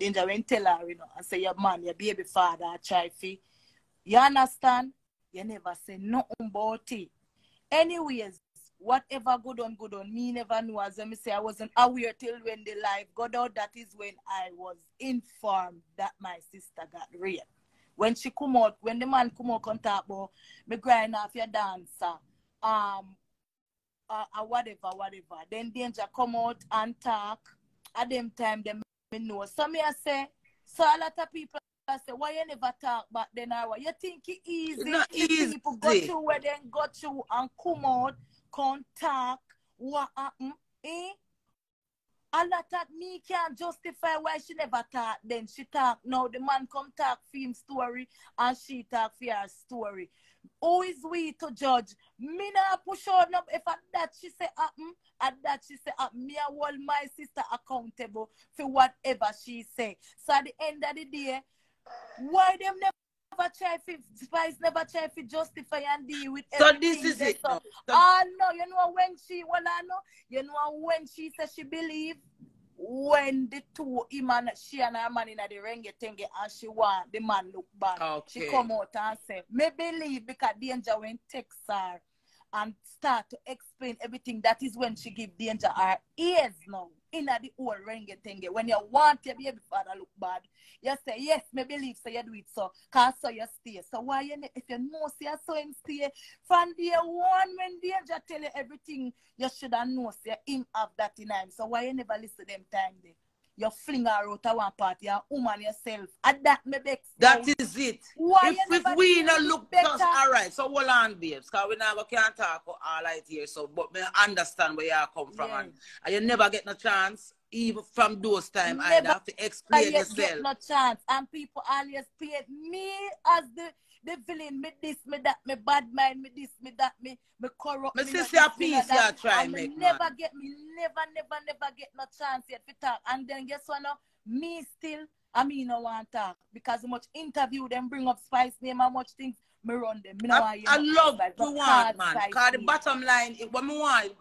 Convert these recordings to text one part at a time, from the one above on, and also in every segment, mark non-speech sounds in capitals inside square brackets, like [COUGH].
Danger when tell her, you know, and say your man, your baby father, fi. You understand? You never say nothing about it. Anyways, whatever good on good on me never knew as I say I wasn't aware till when the life got out that is when I was informed that my sister got raped when she come out when the man come out talk about me grind off your dancer um uh, uh, whatever whatever then danger come out and talk at them time them me know so me I say so a lot of people I say, why you never talk back then or what? You think it easy? It's not easy. People go through where they go through and come out, come talk, what happen? Eh? A lot of me can't justify why she never talk then. She talk now. The man come talk for him story and she talk for her story. Who is we to judge? Me not push on up if at that she say happen, at that she say happen. Me I hold my sister accountable for whatever she say. So at the end of the day, why them never try to Spice never try to justify and deal with So this is it. So- Ah no, you know when she well I know, you know when she said she believe when the two him and she and her man in the renge tenge and she want the man look bad. She come out and say, me believe because danger when text her and start to explain everything. That is when she give danger her ears now. In the whole renge tenge. When you want your baby father look bad, you say, yes, me believe so you do it so. Cause so you stay. So why you if you know say you so him stay from day one when danger tell you everything you should have know say him have that in him. So why you never listen them time there? You fling her out of one party and woman yourself. And that me vex That now. is it. Why if, if we deal no look just all right, so hold on, babes, because we never can talk all right here. So, but me understand where you come from, and, and you never get no chance, even from those time. I have to I explain yet get no chance. And people always paint me as the the villain, me this, me that, me bad mind, me this, me that, me, me corrupt. Me me not this, piece you try and me never man. get me never, never, never get no chance yet to talk. And then guess what now? Me still, I mean no want talk. Because much interview them bring up Spice name and much things, me run them. Me no I, I love to but want, man. Because the bottom line, it- what me want,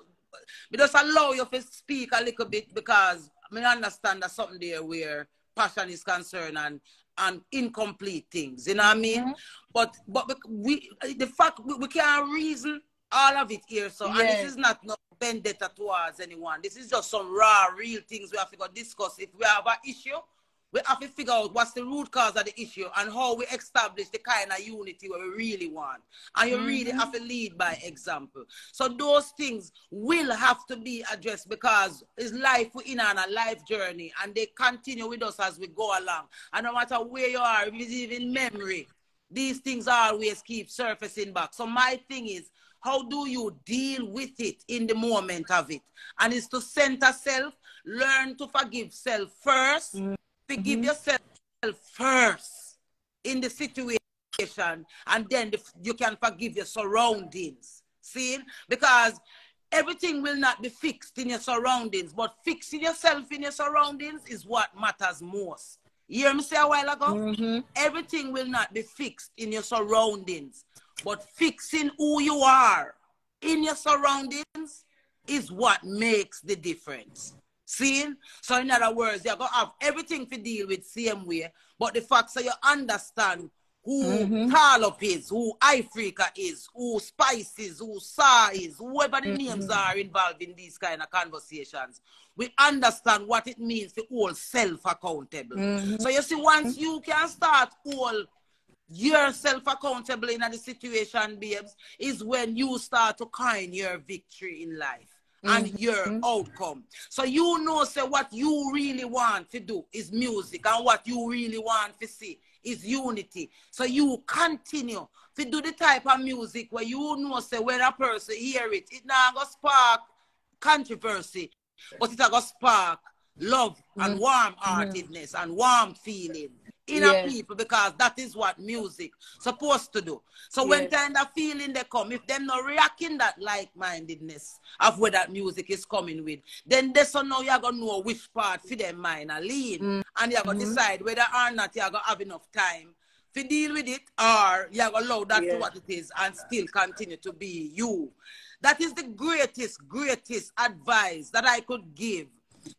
me just allow you to speak a little bit because me understand that something there where passion is concerned and and incomplete things. You know what I mean? Mhm. But but we the fact we, we can't reason all of it here. So and this is not no vendetta towards anyone. This is just some raw, real things we have to go discuss. If we have an issue, we have to figure out what's the root cause of the issue and how we establish the kind of unity where we really want. And you really mm-hmm. have to lead by example. So those things will have to be addressed because it's life we're in on a life journey and they continue with us as we go along. And no matter where you are, if it's even memory, these things always keep surfacing back. So my thing is, how do you deal with it in the moment of it? And it's to center self, learn to forgive self mm. 1st forgive yourself first in the situation, and then the, you can forgive your surroundings. See, because everything will not be fixed in your surroundings, but fixing yourself in your surroundings is what matters most. You hear me say a while ago? Mhm. everything will not be fixed in your surroundings, but fixing who you are in your surroundings is what makes the difference. See? So, in other words, you're going to have everything to deal with same way, but the fact so you understand who Mhm. Tallup is, who Ifrica is, who Spice is, who Sa is, whoever the names mm-hmm. are involved in these kind of conversations, we understand what it means to hold self accountable. Mm-hmm. So you see, once mm-hmm. you can start hold yourself accountable in the situation, babes, is when you start to coin your victory in life and mm-hmm. your outcome. So you know, say what you really want to do is music, and what you really want to see is unity. So you continue to do the type of music where you know, say when a person hear it, it not gonna spark controversy, but it gonna spark love and mm-hmm. warm mm-hmm. heartedness and warm feeling in a Yes. people because that is what music supposed to do. So when kind of feeling they come, if them not reacting that like-mindedness of where that music is coming with, then they so now you're gonna know which part for them mind are lean. Mm. And you're gonna mm-hmm. decide whether or not you're gonna have enough time to deal with it or you're gonna allow that to what it is and still continue to be you. That is the greatest, greatest advice that I could give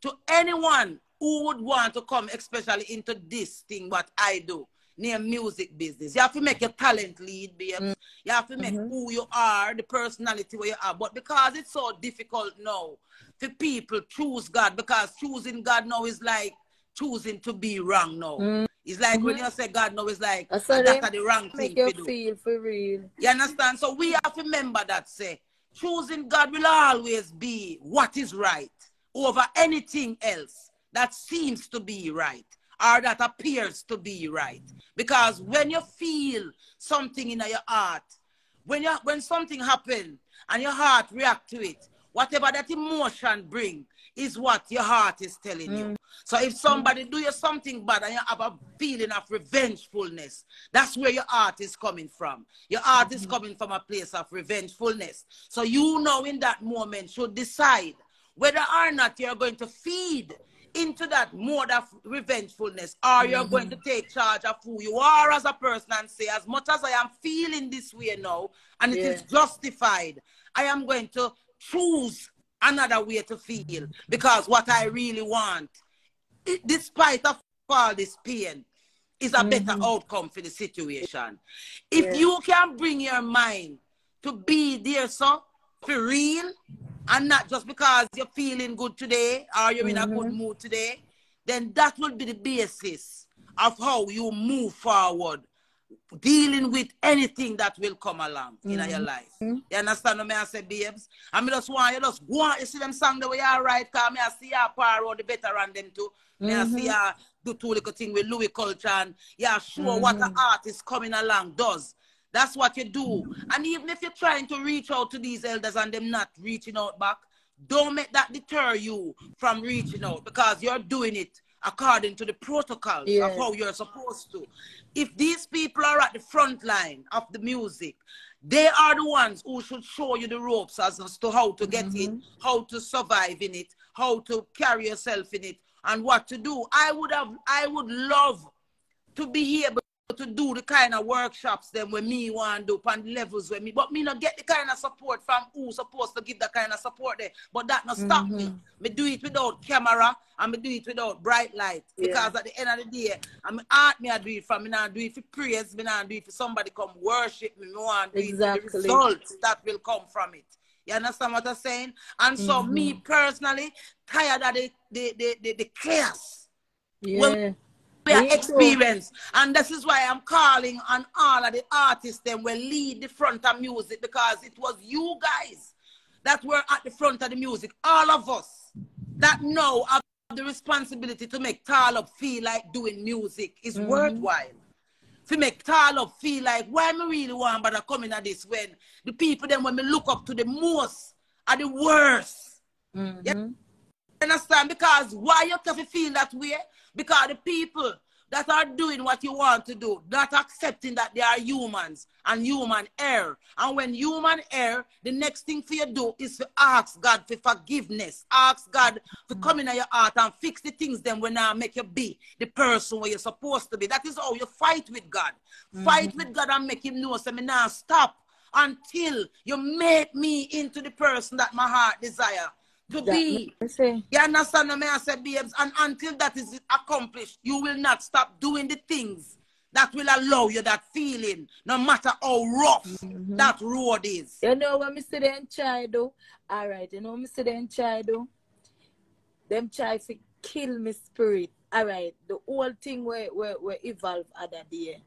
to anyone who would want to come especially into this thing what I do near music business. You have to make your talent lead, babes. Mm. You have to make mm-hmm. who you are, the personality where you are. But because it's so difficult now for people choose God, because choosing God now is like choosing to be wrong now. Mm. It's like mm-hmm. when you say God now, it's like that's, that's the wrong thing to do. feel for real. You understand? So we have to remember that say choosing God will always be what is right over anything else that seems to be right or that appears to be right. Because when you feel something in your heart, when you when something happens and your heart react to it, whatever that emotion bring is what your heart is telling mm. you. So if somebody do you something bad and you have a feeling of revengefulness, that's where your heart is coming from. Your heart mm-hmm. is coming from a place of revengefulness. So you know in that moment should decide whether or not you're going to feed into that mode of revengefulness or you're mm-hmm. going to take charge of who you are as a person and say as much as i am feeling this way now and it yeah. is justified i am going to choose another way to feel because what i really want despite of all this pain is a mm-hmm. better outcome for the situation if yeah. you can bring your mind to be there so for real and not just because you're feeling good today or you're mm-hmm. in a good mm-hmm. mood today, then that will be the basis of how you move forward, dealing with anything that will come along mm-hmm. in your life. You understand what I say, babes? I mean, just want you just go on, you see them song the way I write, because I see your power or the better on them too. Mm-hmm. I see you do two little thing with Louie Culture and yeah, sure mm-hmm. what the artist coming along does. That's what you do. And even if you're trying to reach out to these elders and them not reaching out back, don't make that deter you from reaching out because you're doing it according to the protocol yeah. of how you're supposed to. If these people are at the front line of the music, they are the ones who should show you the ropes as, as to how to get mm-hmm. it, how to survive in it, how to carry yourself in it, and what to do. I would have, I would love to be able to do the kind of workshops them when me want to do on levels with me, but me not get the kind of support from who supposed to give that kind of support there. But that not stop mm-hmm. me. Me do it without camera and me do it without bright light. Yeah. Because at the end of the day, I'm art me I do it from me not do it for praise, me not do it for somebody come worship me. Me want to exactly. the results that will come from it. You understand what I'm saying? And so mm-hmm. me personally, tired of the the the, the, the chaos. Yeah. Well, experience. And this is why I'm calling on all of the artists them will lead the front of music because it was you guys that were at the front of the music. All of us that know have the responsibility to make Tallup feel like doing music is mm-hmm. worthwhile. To make Tallup feel like why me really want but coming at this when the people then when me look up to the most are the worst. Mm-hmm. You Because why you have to feel that way? Because the people that are doing what you want to do, not accepting that they are humans and human error. And when human error, the next thing for you to do is to ask God for forgiveness. Ask God to come in your heart and fix the things then when I make you be the person where you're supposed to be. That is how you fight with God. Mm-hmm. Fight with God and make him know, so me now stop until you make me into the person that my heart desire to be. You understand what I said, babes? And until that is accomplished, you will not stop doing the things that will allow you that feeling, no matter how rough mm-hmm. that road is. You know what me say them try do? All right, you know me say them try do? Them try to kill me spirit. All right, the whole thing where where, where evolve other day.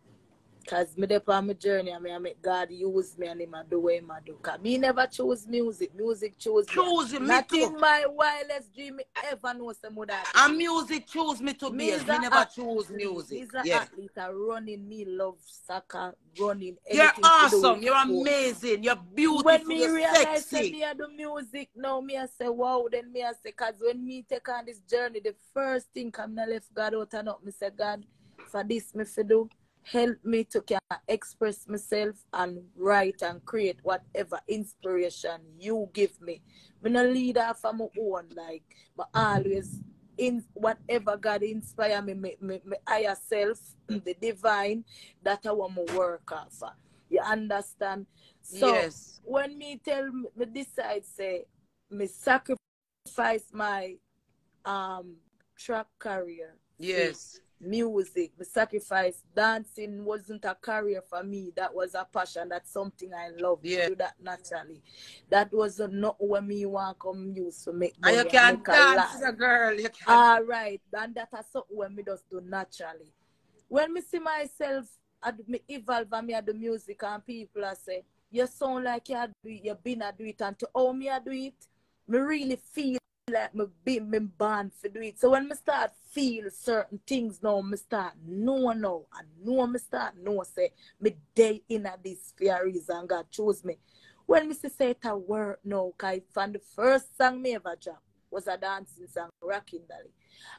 Cause me on my journey and me I make God use me and him do what him do. Cause me never choose music. Music choose me. Choose me. Nothing my wildest dream me ever know some of that. And music choose me to be. Me never athlete. choose music. He's an yeah. athlete. A running me love soccer, running. You're awesome. You're amazing. You're beautiful. When me You're realize sexy. me I do music now, me I say wow. Then me I say cause when me take on this journey, the first thing come I left God out and up. Me say God, for this me for do help me to can express myself and write and create whatever inspiration you give me. I'm not leader for my own, like, but always in whatever God inspire me, me, me, me higher self, [CLEARS THROAT] the divine, that I want to work off. You understand? So yes. when me tell me, me decide say me sacrifice my um track career. Yes. Music, the sacrifice, dancing wasn't a career for me. That was a passion. That's something I love. Yeah. Do that naturally. That was a not when me want come use to make And money. you can make dance, a girl. You can. All right, and that is something when me just do naturally. When me see myself, I do- me evolve and me I do music and people I say, you sound like you do it, you been a do it and to how me I do it, me really feel like me be me born for do it. So when me start feel certain things now, me start know now. I know me start know say me day in a this for a reason God chose me. When me see say it a work now, cause from the first song me ever drop was a dancing song, Rocking Dolly.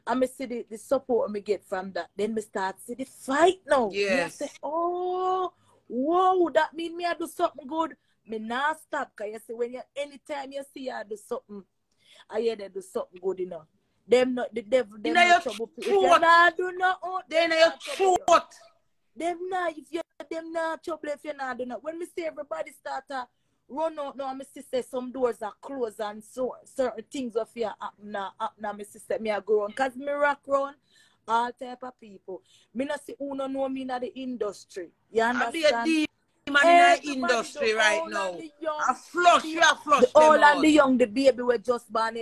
And me see the, the support me get from that. Then me start see the fight now. Me say, oh, whoa, that mean me I do something good. Me not stop. Cause you see when you anytime you see I do something, I hear they do something good enough. Them not the devil, them know not your trouble. If truth. you not do nothing, oh, them you not trouble you. throat. Them not if you them not trouble if you not do not. When me see everybody start to run out now, me see say some doors are closed and so certain things of you happen now, happen now, me see say me a go on. Cause me rock round all type of people. Me not see who no know me in the industry. You I be a understand? Demon in the Everybody, industry the right now. and young, I flush, you a flush the them old and out. the young, the baby were just born.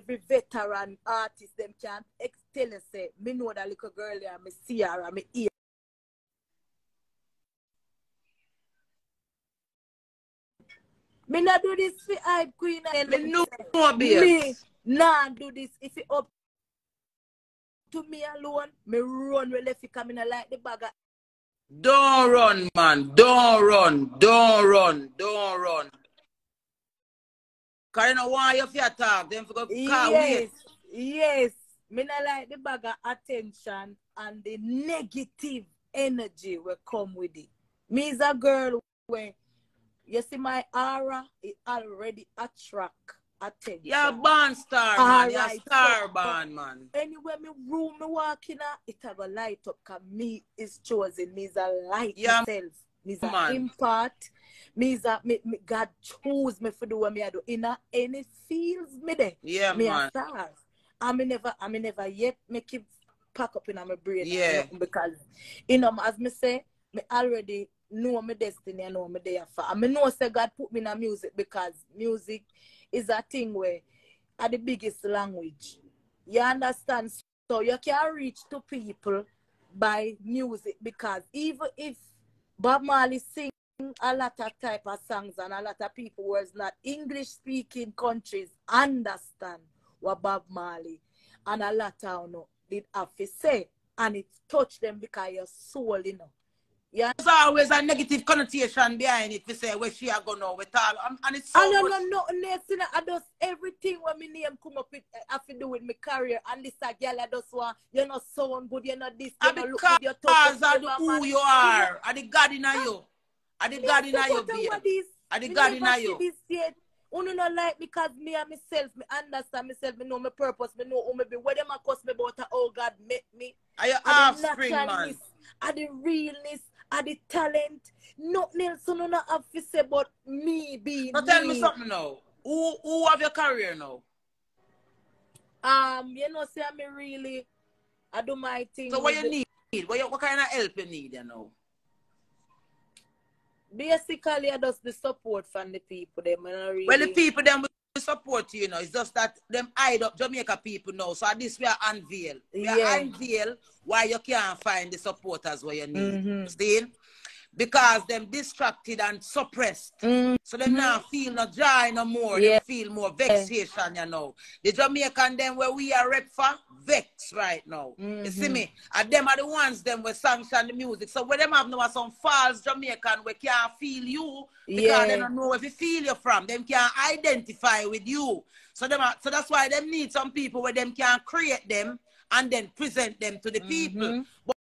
Every veteran artist them can ex- tell you say, me know that little girl there, me see her and me hear. Me not do this for hype queen and Me me know, me babes. nah do this if it up to me alone, me run well if it come in like the bag of Don't run, man. Don't run. Don't run. Don't run. Know why you fear talk. Them for go Yes, yes. Me not like the bag of attention and the negative energy will come with it. Me is a girl where you see my aura, it already attract attention. You're a born star, man. You're a star so- born, man. Anywhere me room me walk in, ah, it have a light up cause me is chosen. Me is a light Yeah, myself. Me is a man. impact. Me is a me, me, God chose me for do what me I do. In a any fields me there. Yeah, me man. a star. I me never, I me never yet make it pack up in my brain. Yeah. because you know, as me say, me already know my destiny. I know me there for. I me know say God put me in a music because music is a thing where are the biggest language. You understand? So you can reach to people by music because even if Bob Marley sing a lot of type of songs and a lot of people who is not English speaking countries understand what Bob Marley and a lot of you know, did have to say and it touched them because your soul, you know. Yeah. There's always a negative connotation behind it to say where she are going now with all. And, and it's so I don't much. know nothing else, you know. I just everything when my name come up with I have to do with my career and this a girl I just want you know sound good, you know this, you know look because good, you talk of the who you are, and the God in you, and the God in you, babe. And the God in you. Uno not like because me and myself, me understand myself, me know my purpose, me know who me be. What them a cuss me about how God make me. Are your offspring, man. and the realness, and the talent. Nothing else you not have to say about me being Now tell me me. something now. Who who have your career now? Um, you know, say me really, I do my thing. So what you the- need? What, you, what kind of help you need, you know? Basically, I just the support from the people. Them, I really, Well, the people them support you, you know. It's just that them hide up Jamaica people now. So at this we are unveil. We are unveil why you can't find the supporters where you need. Mhm. See? Because them distracted and suppressed. Mm, So them now feel no joy no more. Yeah. They feel more vexation, you know. The Jamaican them where we are rep for, vex right now. You see Mhm. me? And them are the ones them will sanction the music. So when them have now some false Jamaican we can't feel you because Yeah. they don't know where to feel you from. Them can't identify with you. So them are, so that's why them need some people where them can create them and then present them to the people. Mhm. But